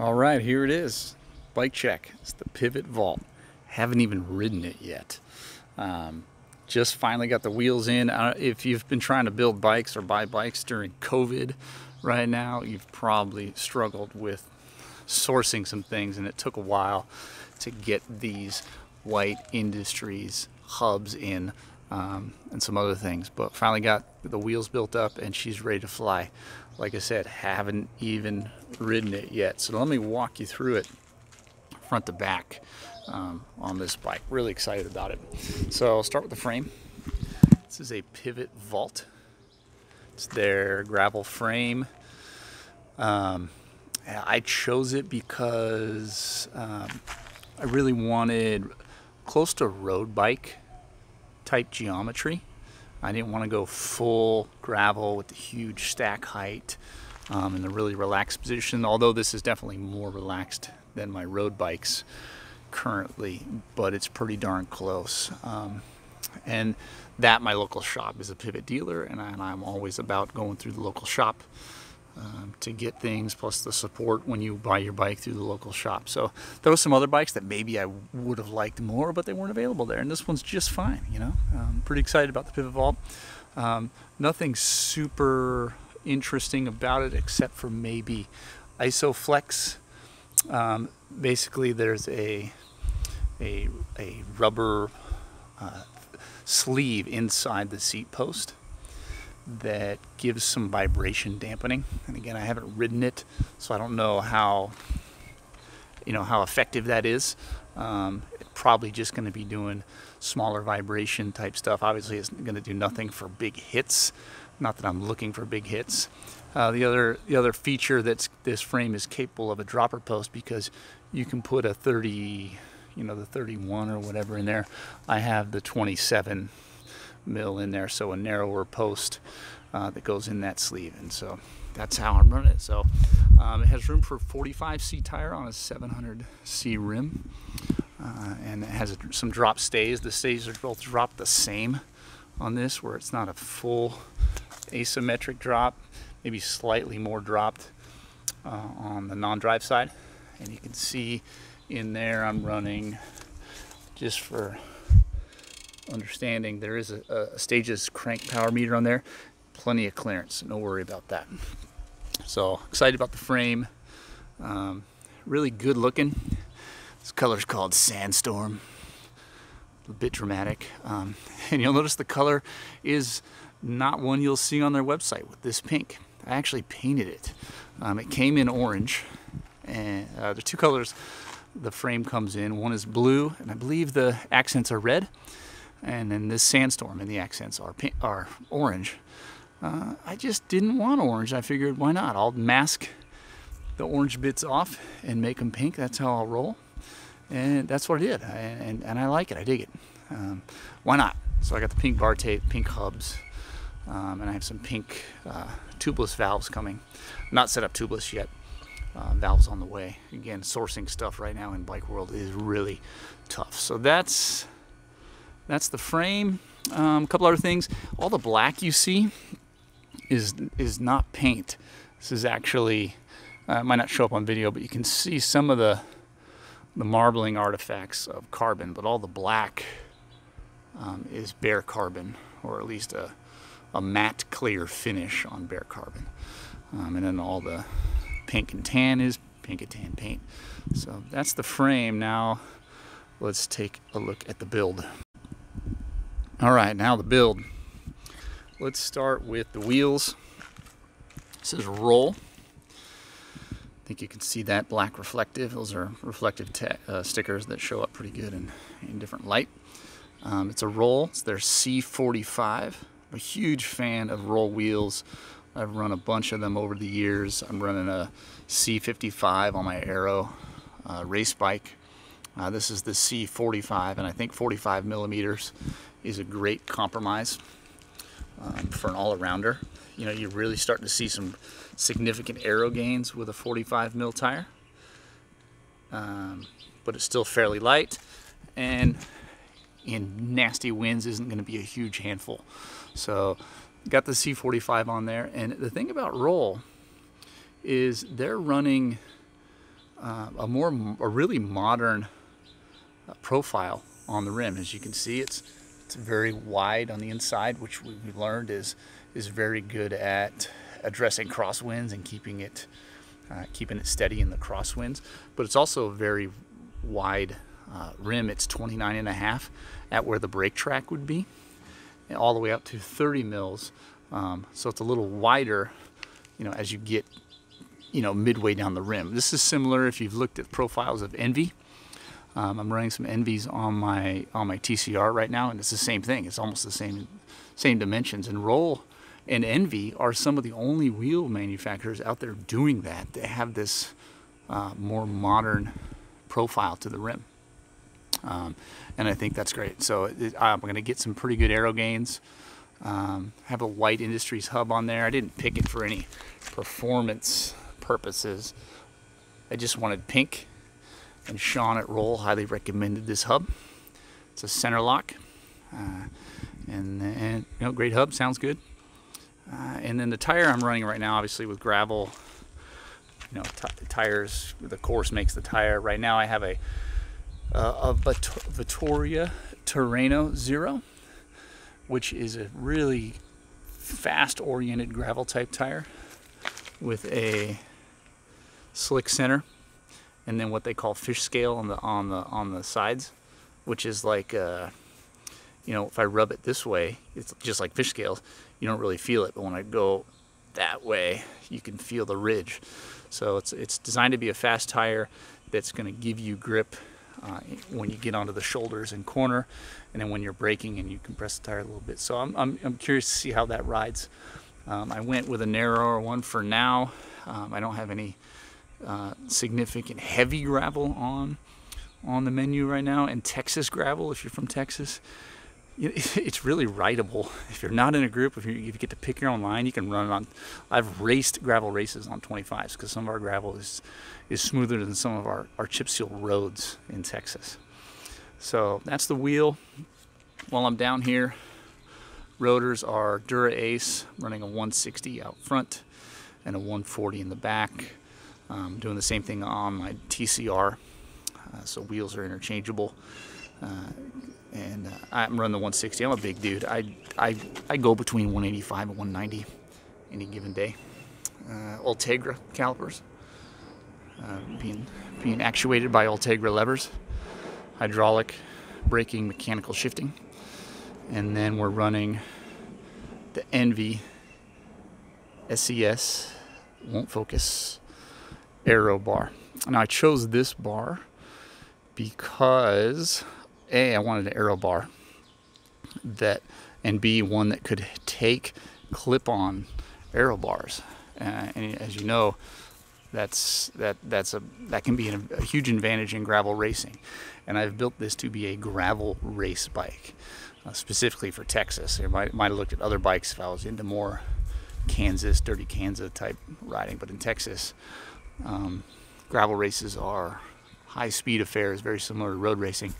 All right, here it is. Bike check. It's the Pivot Vault. Haven't even ridden it yet. Um, just finally got the wheels in. Uh, if you've been trying to build bikes or buy bikes during COVID right now, you've probably struggled with sourcing some things and it took a while to get these white industries hubs in um, and some other things. But finally got the wheels built up and she's ready to fly. Like I said haven't even ridden it yet. So let me walk you through it front to back um, on this bike. Really excited about it. So I'll start with the frame. This is a pivot vault. It's their gravel frame. Um, I chose it because um, I really wanted close to road bike type geometry. I didn't want to go full gravel with the huge stack height um, and the really relaxed position, although this is definitely more relaxed than my road bikes currently, but it's pretty darn close. Um, and that my local shop is a pivot dealer and, I, and I'm always about going through the local shop um, to get things, plus the support when you buy your bike through the local shop. So there was some other bikes that maybe I would have liked more, but they weren't available there. And this one's just fine, you know. I'm pretty excited about the Pivot Vault. Um, nothing super interesting about it except for maybe IsoFlex. Um, basically, there's a a, a rubber uh, sleeve inside the seat post that gives some vibration dampening. And again, I haven't ridden it, so I don't know how you know how effective that is. Um, probably just going to be doing smaller vibration type stuff. Obviously, it's going to do nothing for big hits. Not that I'm looking for big hits. Uh, the other the other feature that this frame is capable of a dropper post because you can put a 30, you know, the 31 or whatever in there. I have the 27 mill in there, so a narrower post uh, that goes in that sleeve. And so that's how I'm running it. So um, it has room for 45C tire on a 700C rim. Uh, and it has a, some drop stays. The stays are both dropped the same on this, where it's not a full asymmetric drop, maybe slightly more dropped uh, on the non-drive side. And you can see in there I'm running just for understanding there is a, a stages crank power meter on there. Plenty of clearance no worry about that. So excited about the frame. Um, really good looking. This color is called sandstorm. A bit dramatic. Um, and you'll notice the color is not one you'll see on their website with this pink. I actually painted it. Um, it came in orange and uh, the two colors the frame comes in. One is blue and I believe the accents are red and then this sandstorm and the accents are pink, are orange. Uh, I just didn't want orange. I figured why not? I'll mask the orange bits off and make them pink. That's how I'll roll, and that's what I did. And, and, and I like it. I dig it. Um, why not? So I got the pink bar tape, pink hubs, um, and I have some pink uh, tubeless valves coming. Not set up tubeless yet. Uh, valves on the way. Again, sourcing stuff right now in bike world is really tough. So that's that's the frame. Um, a couple other things. All the black you see is is not paint. This is actually uh, might not show up on video, but you can see some of the the marbling artifacts of carbon. But all the black um, is bare carbon, or at least a a matte clear finish on bare carbon. Um, and then all the pink and tan is pink and tan paint. So that's the frame. Now let's take a look at the build. All right, now the build. Let's start with the wheels. This is roll. I think you can see that black reflective. Those are reflective uh, stickers that show up pretty good in, in different light. Um, it's a roll. It's their C45. I'm a huge fan of roll wheels. I've run a bunch of them over the years. I'm running a C55 on my Aero uh, race bike. Uh, this is the C45 and I think 45 millimeters is a great compromise um, for an all-arounder. You know, you're really starting to see some significant aero gains with a 45 mil tire, um, but it's still fairly light, and in nasty winds isn't going to be a huge handful. So, got the C45 on there, and the thing about Roll is they're running uh, a more, a really modern uh, profile on the rim. As you can see, it's it's very wide on the inside, which we learned is is very good at addressing crosswinds and keeping it uh, keeping it steady in the crosswinds. But it's also a very wide uh, rim. It's 29 and a half at where the brake track would be, all the way up to 30 mils. Um, so it's a little wider, you know, as you get, you know, midway down the rim. This is similar if you've looked at profiles of ENVE. Um, I'm running some ENVEs on my on my TCR right now, and it's the same thing. It's almost the same same dimensions. And Roll and ENVE are some of the only wheel manufacturers out there doing that. They have this uh, more modern profile to the rim. Um, and I think that's great. So it, I'm going to get some pretty good aero gains. Um, have a White Industries hub on there. I didn't pick it for any performance purposes. I just wanted pink. And Sean at Roll highly recommended this hub. It's a center lock. Uh, and, and you know, great hub, sounds good. Uh, and then the tire I'm running right now, obviously with gravel, you know, tires, the course makes the tire. Right now I have a, a Vittoria Terreno Zero, which is a really fast oriented gravel type tire with a slick center and then what they call fish scale on the on the on the sides which is like uh, you know if I rub it this way it's just like fish scales you don't really feel it but when I go that way you can feel the ridge. So it's it's designed to be a fast tire that's going to give you grip uh, when you get onto the shoulders and corner and then when you're braking and you compress the tire a little bit. So I'm, I'm, I'm curious to see how that rides. Um, I went with a narrower one for now. Um, I don't have any uh, significant heavy gravel on on the menu right now. And Texas gravel if you're from Texas it's really rideable if you're not in a group if you, if you get to pick your own line you can run on. I've raced gravel races on 25s because some of our gravel is is smoother than some of our, our chip seal roads in Texas. So that's the wheel. While I'm down here rotors are Dura Ace running a 160 out front and a 140 in the back um, doing the same thing on my TCR. Uh, so wheels are interchangeable. Uh, and uh, I'm running the 160. I'm a big dude. I, I, I go between 185 and 190 any given day. Uh, Ultegra calipers, uh, being, being actuated by Ultegra levers, hydraulic, braking, mechanical shifting. And then we're running the ENVE SES, won't focus, aero bar. Now I chose this bar because A, I wanted an aero bar that, and B, one that could take clip-on aero bars. Uh, and as you know, that's that that's a that can be a, a huge advantage in gravel racing. And I've built this to be a gravel race bike, uh, specifically for Texas. I might might have looked at other bikes if I was into more Kansas, dirty Kansas type riding, but in Texas, um, gravel races are high speed affairs, very similar to road racing,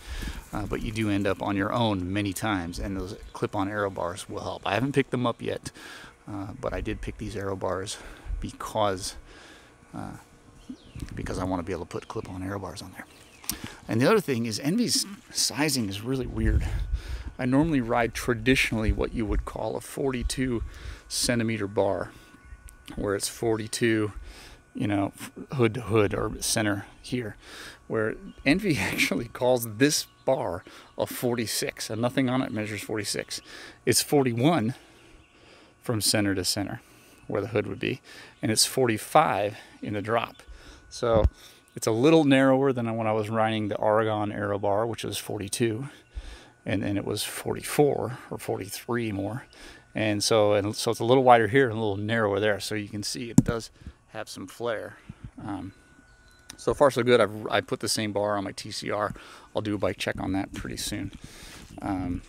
uh, but you do end up on your own many times, and those clip-on aero bars will help. I haven't picked them up yet, uh, but I did pick these aero bars because uh, because I want to be able to put clip-on aero bars on there. And the other thing is ENVE's sizing is really weird. I normally ride traditionally what you would call a 42 centimeter bar, where it's 42 you know, hood to hood or center here, where ENVE actually calls this bar a 46, and nothing on it measures 46. It's 41 from center to center, where the hood would be, and it's 45 in the drop. So it's a little narrower than when I was riding the Oregon Aero Bar, which was 42, and then it was 44 or 43 more. And so, and so it's a little wider here and a little narrower there. So you can see it does have some flair. Um, so far so good. I've, I put the same bar on my TCR. I'll do a bike check on that pretty soon. Um,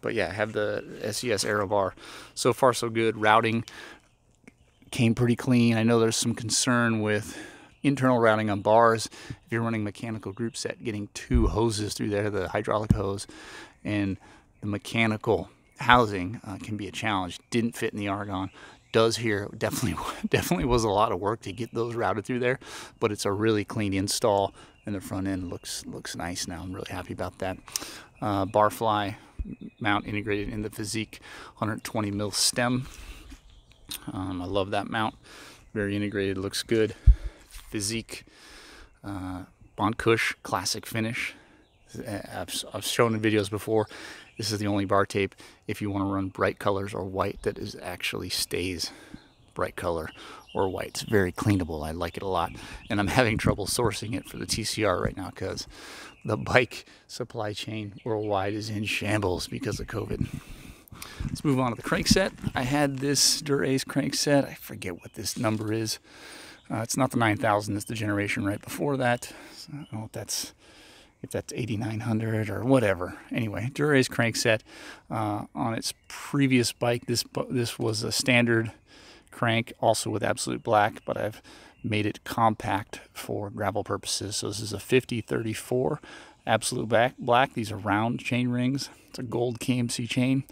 but yeah, have the SES Aero bar. So far so good. Routing came pretty clean. I know there's some concern with internal routing on bars. If you're running mechanical group set, getting two hoses through there, the hydraulic hose and the mechanical housing uh, can be a challenge. Didn't fit in the Argon does here. Definitely, definitely was a lot of work to get those routed through there, but it's a really clean install, and the front end looks looks nice now. I'm really happy about that. Uh, Barfly mount integrated in the Fizik 120 mil stem. Um, I love that mount. Very integrated, looks good. Fizik uh, Bondcush classic finish. I've, I've shown in videos before. This is the only bar tape if you want to run bright colors or white that is actually stays bright color or white. It's very cleanable. I like it a lot. And I'm having trouble sourcing it for the TCR right now because the bike supply chain worldwide is in shambles because of COVID. Let's move on to the crank set. I had this Dura-Ace crank set. I forget what this number is. Uh, it's not the 9000, it's the generation right before that. So I don't know if that's if that's 8900 or whatever. Anyway, Dura-Ace crankset uh, on its previous bike. This this was a standard crank, also with absolute black, but I've made it compact for gravel purposes. So this is a 5034 absolute black. These are round chain rings. It's a gold KMC chain.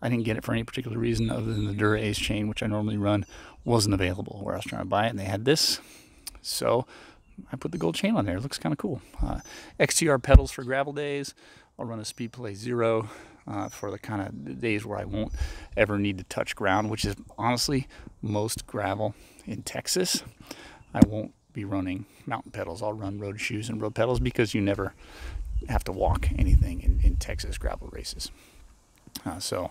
I didn't get it for any particular reason other than the Dura-Ace chain, which I normally run, wasn't available where I was trying to buy it, and they had this. So I put the gold chain on there. It looks kind of cool. Uh, XTR pedals for gravel days. I'll run a Speedplay Zero uh, for the kind of days where I won't ever need to touch ground, which is honestly most gravel in Texas. I won't be running mountain pedals. I'll run road shoes and road pedals because you never have to walk anything in, in Texas gravel races. Uh, so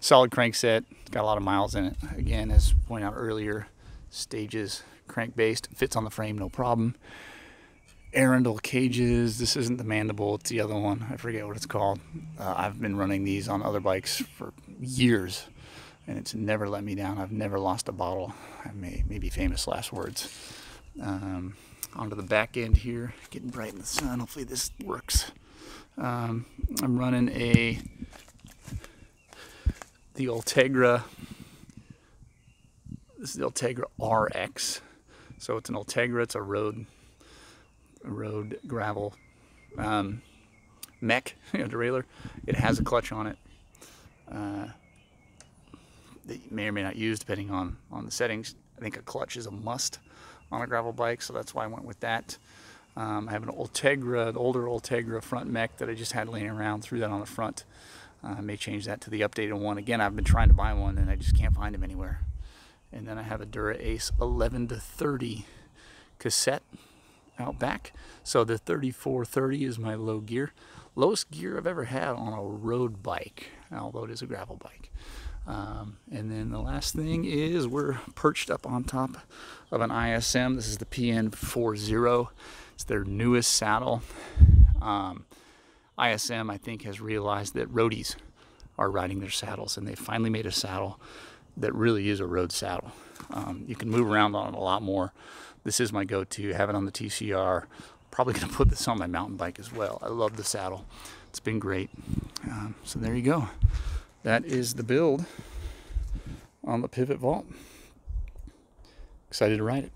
solid crank set, got a lot of miles in it. Again, as pointed out earlier, stages crank based, fits on the frame, no problem. Arundel cages. This isn't the mandible, it's the other one. I forget what it's called. Uh, I've been running these on other bikes for years and it's never let me down. I've never lost a bottle. I may, be famous last words. Um, onto the back end here, getting bright in the sun. Hopefully this works. Um, I'm running a the Ultegra. This is the Ultegra RX. So it's an Ultegra. It's a road road gravel um, mech you know, derailleur. It has a clutch on it. Uh, that you may or may not use depending on on the settings. I think a clutch is a must on a gravel bike, so that's why I went with that. Um, I have an Ultegra, the older Ultegra front mech that I just had laying around. Threw that on the front. Uh, I may change that to the updated one. Again, I've been trying to buy one and I just can't find them anywhere. And then I have a Dura-Ace 11 to 30 cassette out back. So the 3430 is my low gear. Lowest gear I've ever had on a road bike, although it is a gravel bike. Um, and then the last thing is we're perched up on top of an ISM. This is the PN40. It's their newest saddle. Um, ISM, I think, has realized that roadies are riding their saddles, and they finally made a saddle that really is a road saddle. Um, you can move around on it a lot more. This is my go-to. Have it on the TCR. Probably going to put this on my mountain bike as well. I love the saddle. It's been great. Um, so there you go. That is the build on the Pivot Vault. Excited to ride it.